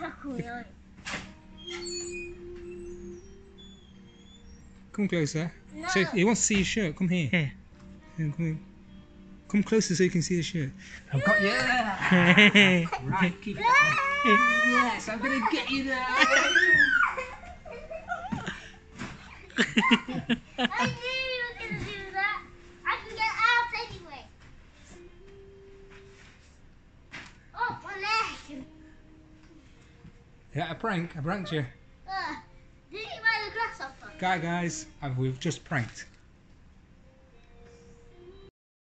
tackle Come closer. No. So he wants to see your shirt. Come here. Here. Come, come, here. come closer so you can see the shirt. I've got you there. Right, keep it. Yes, I'm gonna get you there. I Yeah, a prank. I pranked you. Uh, did you buy the grasshopper? Guy, guys, I've, we've just pranked.